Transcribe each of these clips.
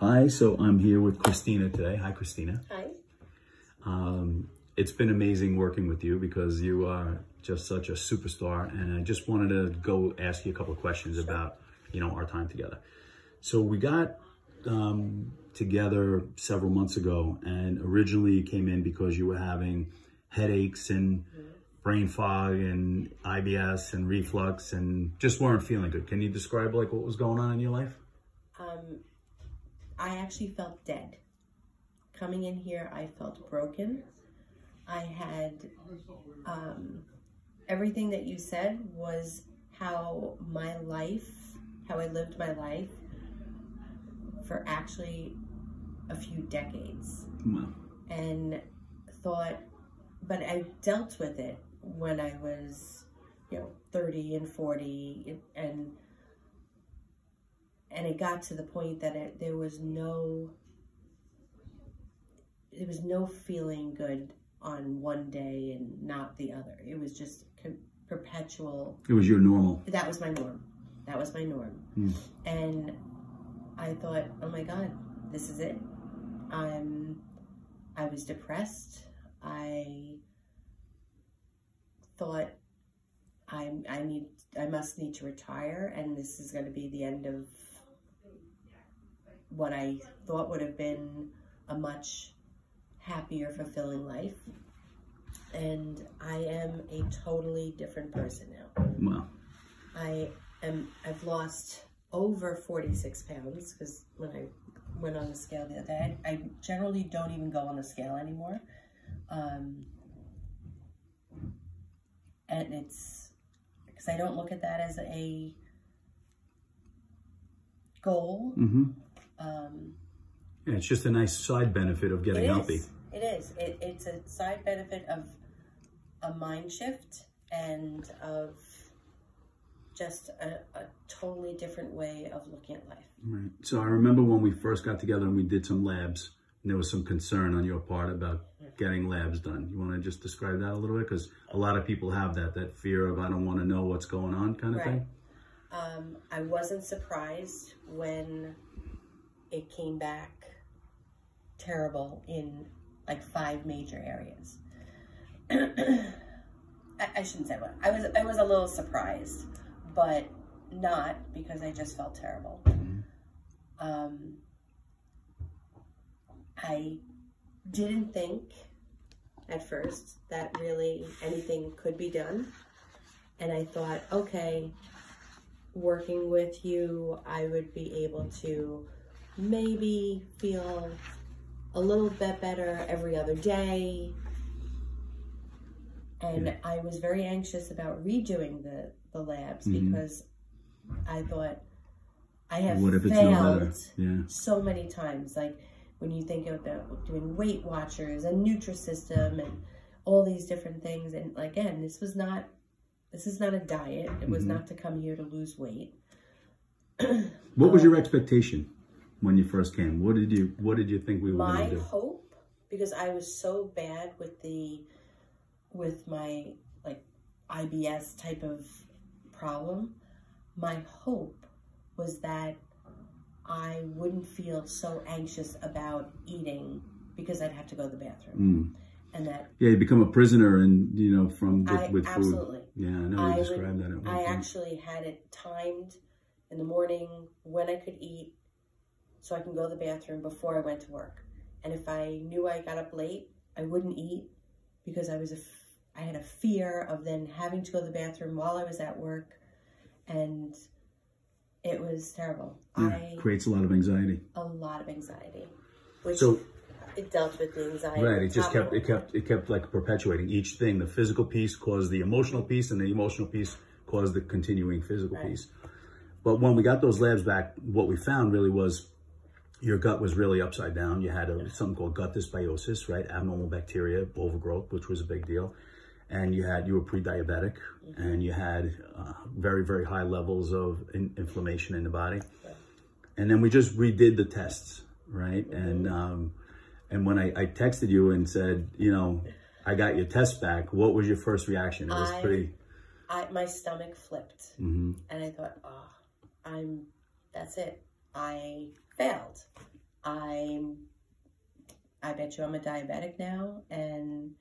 Hi, so I'm here with Christina today. Hi, Christina. Hi. Um, it's been amazing working with you because you are just such a superstar, and I just wanted to go ask you a couple of questions about, you know, our time together. So we got um, together several months ago, and originally you came in because you were having headaches and brain fog and IBS and reflux and just weren't feeling good. Can you describe like what was going on in your life? Um, I actually felt dead. Coming in here, I felt broken. I had um, everything that you said was how my life, how I lived my life for actually a few decades. Wow. And thought, but I dealt with it when I was, you know, 30 and 40 and and it got to the point that it, there was no there was no feeling good on one day and not the other. It was just perpetual. It was your normal. That was my norm. That was my norm. Mm. And I thought, oh my God, this is it. I'm, I was depressed. I thought I, I need, I must need to retire and this is going to be the end of what I thought would have been a much happier, fulfilling life. And I am a totally different person now. Wow. I am, I've lost over 46 pounds because when I went on the scale the other day, I, I generally don't even go on the scale anymore. Um, and it's because I don't look at that as a goal. Mm-hmm. Um, yeah, it's just a nice side benefit of getting it healthy. It is. It, it's a side benefit of a mind shift and of just a, a, totally different way of looking at life. Right. So I remember when we first got together and we did some labs, and there was some concern on your part about getting labs done. You want to just describe that a little bit? Because a lot of people have that, that fear of, I don't want to know what's going on kind of right. thing. Um, I wasn't surprised when it came back terrible in like five major areas. I, I, shouldn't say what I was. I was a little surprised, but not because I just felt terrible. Mm-hmm. Um, I didn't think at first that really anything could be done, and I thought, okay, working with you, I would be able to maybe feel a little bit better every other day. And. I was very anxious about redoing the, the labs mm-hmm. because I thought I have failed yeah. so many times. Like when you think about doing Weight Watchers and Nutrisystem and all these different things. And again, this was not this is not a diet. It was mm-hmm. not to come here to lose weight. what was your expectation? When you first came? What did you What did you think we were going to do? My hope, because I was so bad with the with my like IBS type of problem. My hope was that I wouldn't feel so anxious about eating because I'd have to go to the bathroom. Mm. And that yeah, you become a prisoner, and you know from with, I, with absolutely. food. Yeah, I know you I described would, that. I actually had it timed in the morning when I could eat so I can go to the bathroom before I went to work. And if I knew I got up late, I wouldn't eat because I was a, I had a fear of then having to go to the bathroom while I was at work, and it was terrible. Yeah, I creates a lot of anxiety. A lot of anxiety, which so it dealt with the anxiety. Right. It just kept it kept it kept like perpetuating each thing. The physical piece caused the emotional piece, and the emotional piece caused the continuing physical right. piece. But when we got those labs back, what we found really was your gut was really upside down. You had a, something called gut dysbiosis, right? Abnormal bacteria, overgrowth, which was a big deal. And you had, you were pre-diabetic mm-hmm. and you had uh, very, very high levels of in, inflammation in the body. And then we just redid the tests, right? Mm-hmm. And, um, and when I, I texted you and said, you know, I got your test back, what was your first reaction? It was I, pretty... I, my stomach flipped. Mm-hmm. And I thought, oh, I'm, that's it. I failed. I'm, I bet you I'm a diabetic now. And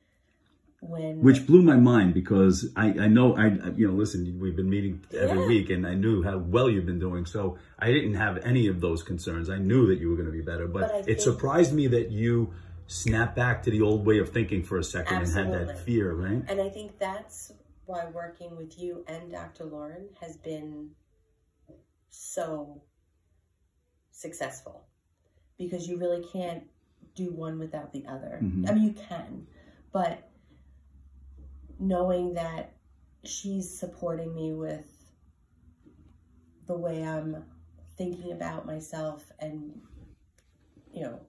when. Which blew my mind because I, I know, I, you know, listen, we've been meeting every Yeah. week and I knew how well you've been doing. So I didn't have any of those concerns. I knew that you were going to be better, but, But it surprised me that you snapped back to the old way of thinking for a second and had that fear, right? And I think that's why working with you and Dr. Lauren has been so successful because you really can't do one without the other. Mhm. I mean, you can, but knowing that she's supporting me with the way I'm thinking about myself and, you know,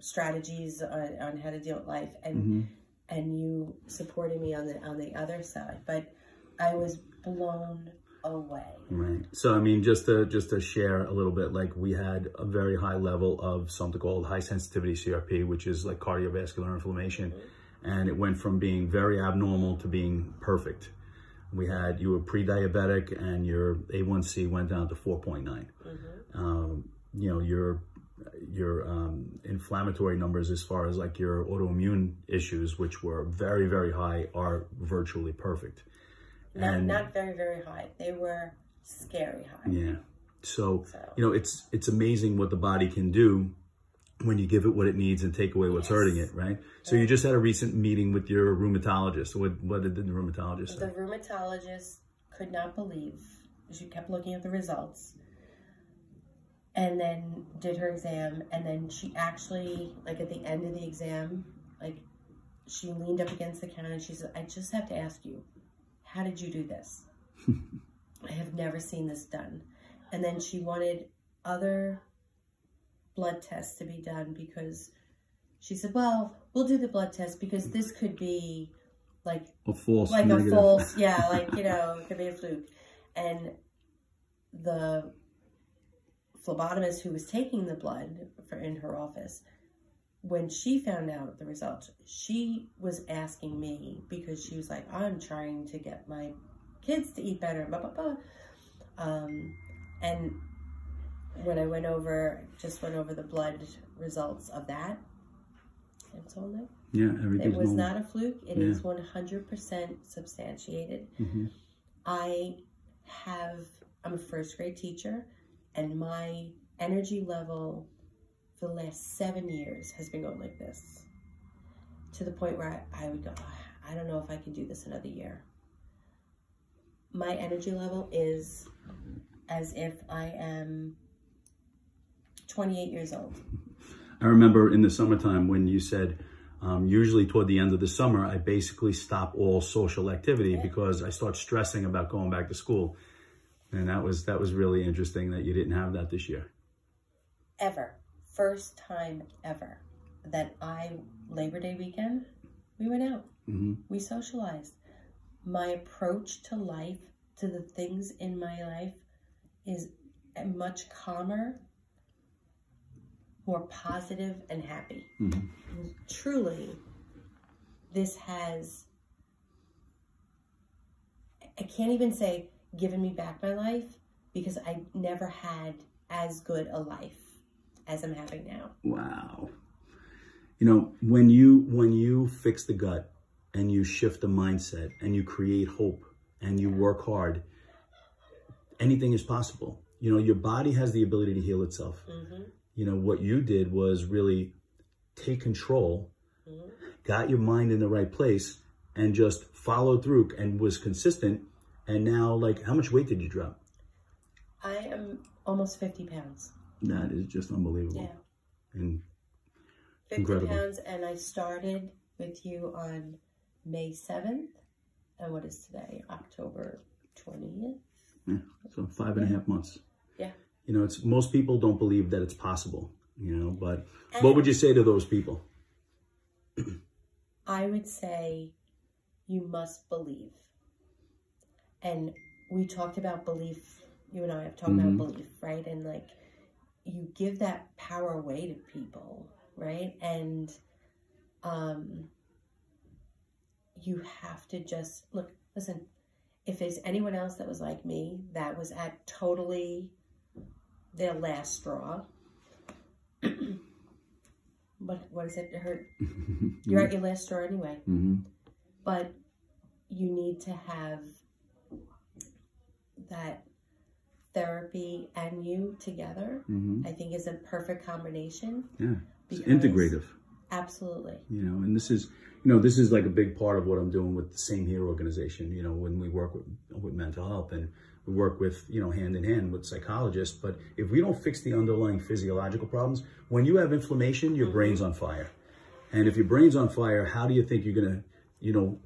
strategies on, on how to deal with life and hmm and you supporting me on the on the other side but i was blown away Right. So I mean, just to just to share a little bit, like we had a very high level of something called high sensitivity CRP, which is like cardiovascular inflammation, and it went from being very abnormal to being perfect. We had you were pre-diabetic, and your A1C went down to 4.9. Um, you know your your um, inflammatory numbers as far as like your autoimmune issues, which were very very high, are virtually perfect. Not And- not very very high they were scary high Yeah. So, So- you know, it's it's amazing what the body can do when you give it what it needs and take away what's Yes. hurting it, right? So you just had a recent meeting with your rheumatologist. What what did the rheumatologist the say? rheumatologist could not believe she kept looking at the results and then did her exam and then she actually like at the end of the exam like she leaned up against the counter and she said i just have to ask you how did you do this? I have never seen this done. And then she wanted other blood tests to be done because she said well we'll do the blood test because this could be like A false like a false, yeah, like you know, it could be a fluke. And the phlebotomist who was taking the blood for in her office, when she found out the results, she was asking me because she was like, "I'm trying to get my kids to eat better." Blah blah blah. Um, and when I went over, just went over the blood results of that, it's all there. Yeah, everything. It was normal. not a fluke. It is 100% substantiated. Mhm. I have, I'm a first grade teacher, and my energy level the last seven years has been going like this to the point where I, I would go, "Ah, I don't know if I can do this another year. My energy level is as if I am 28 years old. I remember in the summertime when you said, um, usually toward the end of the summer, I basically stop all social activity because I start stressing about going back to school. And that was that was really interesting that you didn't have that this year. ever, first time ever that I, Labor Day weekend, we went out. hmm We socialized. My approach to life, to the things in my life, is much calmer, more positive, and happy. Mhm. And truly, this has, I can't even say given me back my life because I never had as good a life as I'm having now. Wow. You know, when you when you fix the gut and you shift the mindset and you create hope and you work hard, anything is possible. You know, your body has the ability to heal itself. Mm-hmm. You know, what you did was really take control, Mhm. got your mind in the right place and just followed through and was consistent. And now like how much weight did you drop? I am almost 50 pounds. That is just unbelievable. Yeah. And 50 Incredible. pounds, and I started with you on May 7th. And what is today? October 20th? Yeah, so five and a half months. Yeah. You know, it's most people don't believe that it's possible. You know, but And what would you say to those people? I would say you must believe. And we talked about belief, you and I have talked Mhm. about belief, right? And like you give that power away to people, right? And um you have to just look, listen, if there's anyone else that was like me, that was at totally their last straw, what what is it? to hurt. You're at your last straw anyway. hmm But you need to have that therapy and you together. hmm I think is a perfect combination. Yeah. It's integrative. Absolutely. you know and this is you know this is like a big part of what i'm doing with the same here organization you know when we work with, with mental health and we work with you know hand in hand with psychologists but if we don't fix the underlying physiological problems when you have inflammation your brain's on fire and if your brain's on fire how do you think you're gonna you know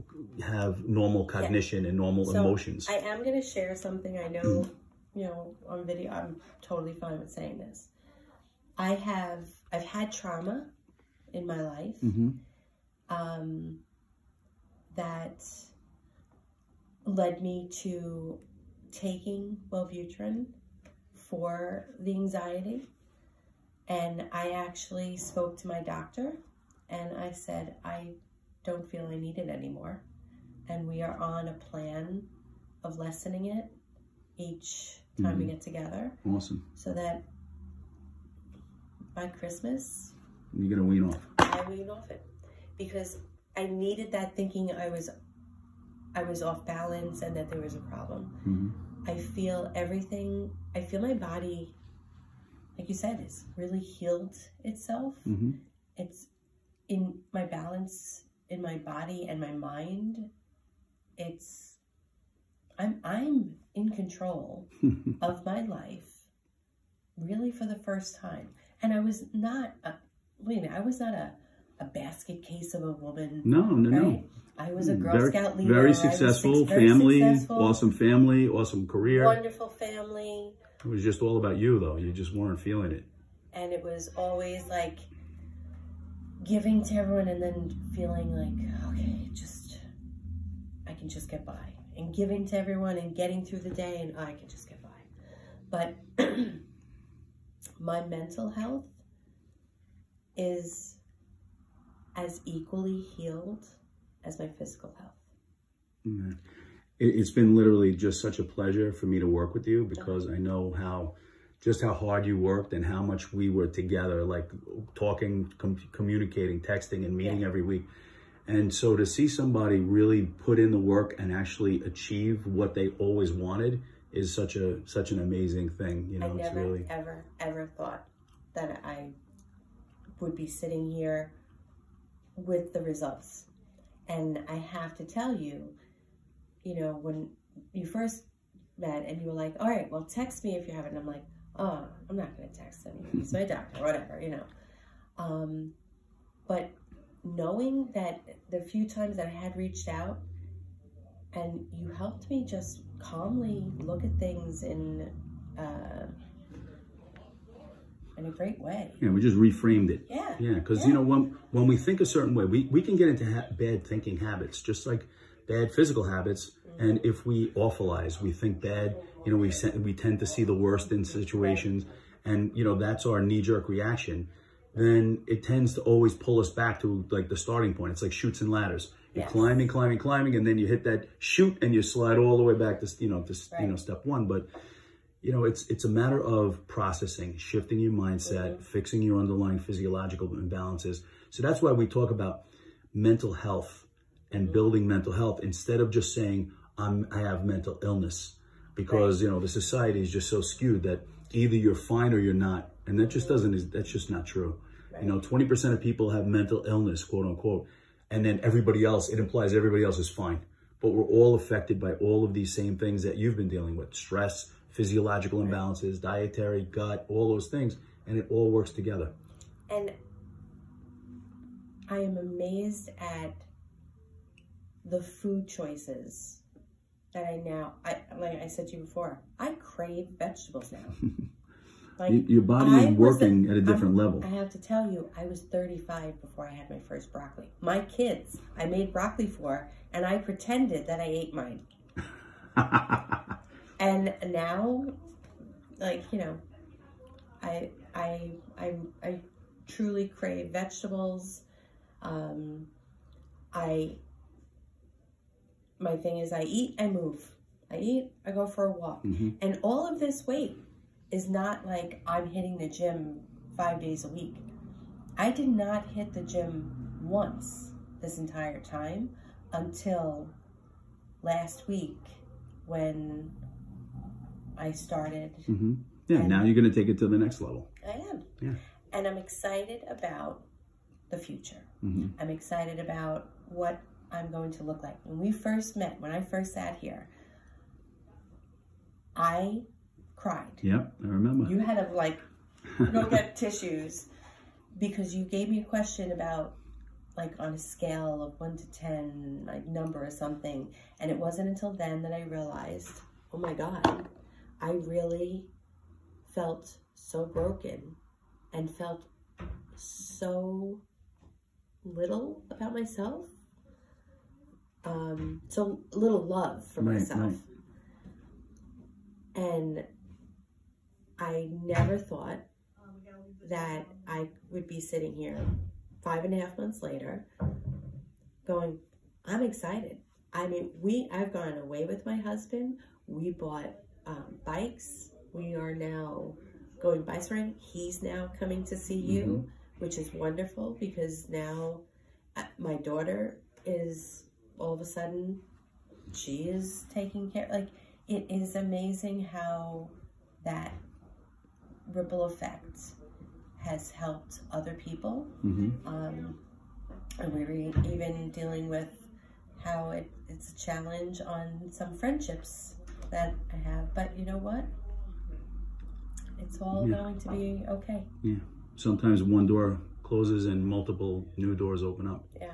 have normal cognition and normal So emotions I am going to share something I know, you know, on video. I'm totally fine with saying this. I have, I've had trauma in my life hmm um, that led me to taking Wellbutrin for the anxiety. And I actually spoke to my doctor and I said, I don't feel I need it anymore. And we are on a plan of lessening it each time we get together awesome so that by Christmas, you're gonna wean off I weaned off it because I needed that thinking I was I was off balance and that there was a problem. hmm I feel everything. I feel my body, like you said, is really healed itself. hmm It's in my balance in my body and my mind. It's I'm I'm in control of my life, really for the first time. And I was not a wait a minute, I was not a a basket case of a woman. no no no I was a Girl very, Scout leader. Very successful very family successful, awesome family awesome career wonderful family. It was just all about you, though. You just weren't feeling it. And it was always like giving to everyone and then feeling like, okay, just, I can just get by. And giving to everyone and getting through the day and I can just get by. But my mental health is as equally healed as my physical health. It's been literally just such a pleasure for me to work with you because I know how, just how hard you worked and how much we were together, like talking, com- communicating, texting, and meeting Yeah. every week. And so to see somebody really put in the work and actually achieve what they always wanted is such a such an amazing thing. You know, I it's never, really ever, ever thought that I would be sitting here with the results. And I have to tell you, you know, when you first met and you were like, all right, well, text me if you have it. And I'm like, oh, I'm not going to text anyone. It's my doctor, whatever, you know. Um, but knowing that the few times that I had reached out and you helped me just calmly look at things in uh, in a great way. yeah, we just reframed it. Yeah. Yeah, because Yeah. you know when when we think a certain way, we we can get into ha- bad thinking habits, just like bad physical habits. And if we awfulize, we think bad. You know, we we tend to see the worst in situations, and you know that's our knee jerk reaction. Then it tends to always pull us back to like the starting point. It's like Chutes and Ladders. You're Yes. climbing, climbing, climbing, and then you hit that chute, and you slide all the way back to you know to you know step one. But you know, it's it's a matter of processing, shifting your mindset, mm-hmm. fixing your underlying physiological imbalances. So that's why we talk about mental health and mm-hmm. building mental health instead of just saying I'm I have mental illness because you know the society is just so skewed that either you're fine or you're not, and that just doesn't is that's just not true. You know, 20% of people have mental illness, quote unquote, and then everybody else, it implies everybody else is fine. But we're all affected by all of these same things that you've been dealing with stress, physiological imbalances, dietary, gut, all those things, and it all works together. And I am amazed at the food choices that I now I like I said to you before, I crave vegetables now. Like Y- Your body I is working a- at a different I'm- level. I have to tell you, I was 35 before I had my first broccoli. My kids, I made broccoli for, and I pretended that I ate mine. And now, like you know, I I I I truly crave vegetables. Um, I my thing is I eat, I move. I eat, I go for a walk, Mhm. and all of this weight is not like I'm hitting the gym five days a week. I did not hit the gym once this entire time until last week when I started. hmm Yeah, And- now you're going to take it to the next level. I am. Yeah. And I'm excited about the future. hmm I'm excited about what I'm going to look like. When we first met, when I first sat here, I cried. Yep, I remember. You had to like go get tissues because you gave me a question about like on a scale of one to ten, like number or something. And it wasn't until then that I realized, oh my God, I really felt so broken and felt so little about myself. Um, so little love for Right, myself. right. And I never thought that I would be sitting here five and a half months later going, I'm excited. I mean, we, I've gone away with my husband. We bought um, bikes. We are now going bike riding. He's now coming to see you, which is wonderful because now uh, my daughter is all of a sudden, she is taking care, like, it is amazing how that ripple effect has helped other people. hmm Um, and we were even dealing with how it, it's a challenge on some friendships that I have. But you know what? It's all Yeah. going to be okay. Yeah. Sometimes one door closes and multiple new doors open up. Yeah.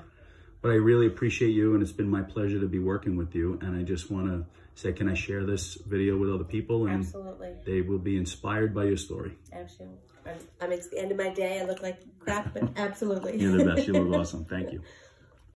But I really appreciate you, and it's been my pleasure to be working with you. And I just want to say, can I share this video with other people? And Absolutely. they will be inspired by your story. Absolutely. I'm, I'm at the end of my day. I look like crap, but absolutely. You're the best. You look awesome. Thank you.